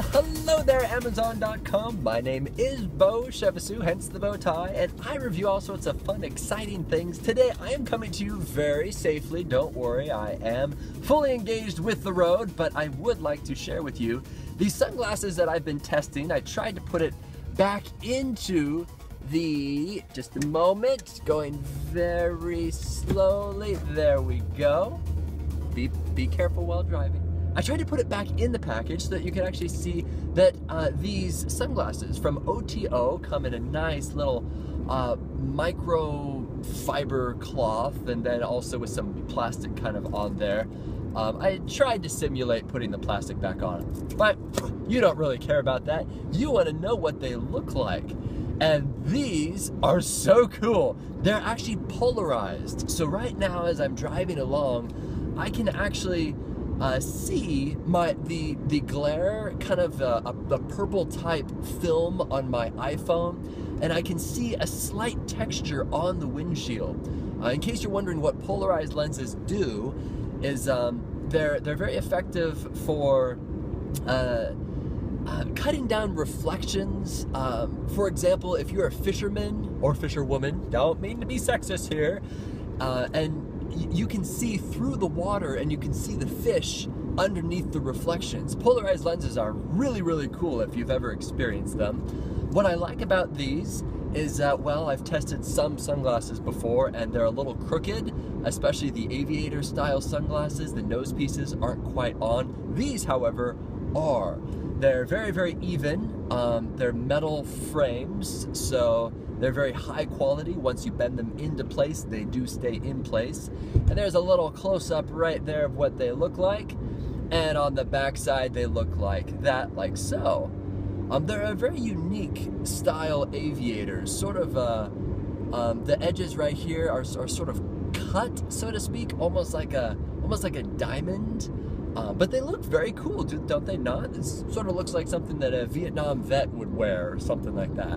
Hello there, Amazon.com. My name is Beau Chevassus, hence the bow tie, and I review all sorts of fun, exciting things. Today, I am coming to you very safely. Don't worry, I am fully engaged with the road, but I would like to share with you these sunglasses that I've been testing. I tried to put it back into the, just a moment, going very slowly. There we go. Be, be careful while driving. I tried to put it back in the package so that you can actually see that uh, these sunglasses from OTO come in a nice little uh, micro fiber cloth and then also with some plastic kind of on there. Um, I tried to simulate putting the plastic back on, but you don't really care about that. You want to know what they look like. And these are so cool. They're actually polarized. So right now as I'm driving along, I can actually uh, see my the the glare kind of uh, a, a, purple type film on my iPhone and I can see a slight texture on the windshield. Uh, in case you're wondering what polarized lenses do is um, they're they're very effective for uh, uh, cutting down reflections. Um, for example, if you're a fisherman or fisherwoman, don't mean to be sexist here, and you can see through the water and you can see the fish underneath the reflections. Polarized lenses are really, really cool if you've ever experienced them. What I like about these is that, well, I've tested some sunglasses before and they're a little crooked, especially the aviator style sunglasses. The nose pieces aren't quite on. These, however, are. They're very, very even. Um, they're metal frames, so they're very high quality. Once you bend them into place, they do stay in place. And there's a little close up right there of what they look like. And on the back side, they look like that, like so. Um, they're a very unique style aviators. Sort of, uh, um, the edges right here are, are sort of cut, so to speak, almost like a, almost like a diamond. Uh, but they look very cool, don't they not? It sort of looks like something that a Vietnam vet would wear or something like that.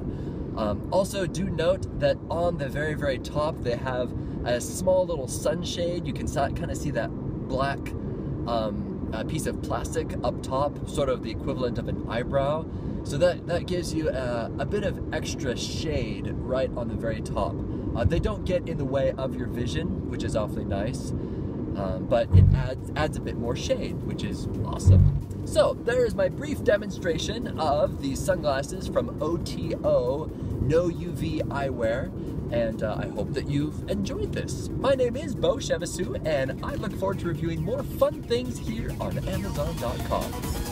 Um, also, do note that on the very, very top, they have a small little sunshade. You can kind of see that black um, piece of plastic up top, sort of the equivalent of an eyebrow. So that, that gives you a, a bit of extra shade right on the very top. Uh, they don't get in the way of your vision, which is awfully nice, um, but it adds, adds a bit more shade, which is awesome. So there is my brief demonstration of the sunglasses from OTO noUV Eyewear, and uh, I hope that you've enjoyed this. My name is Beau Chevassus, and I look forward to reviewing more fun things here on Amazon.com.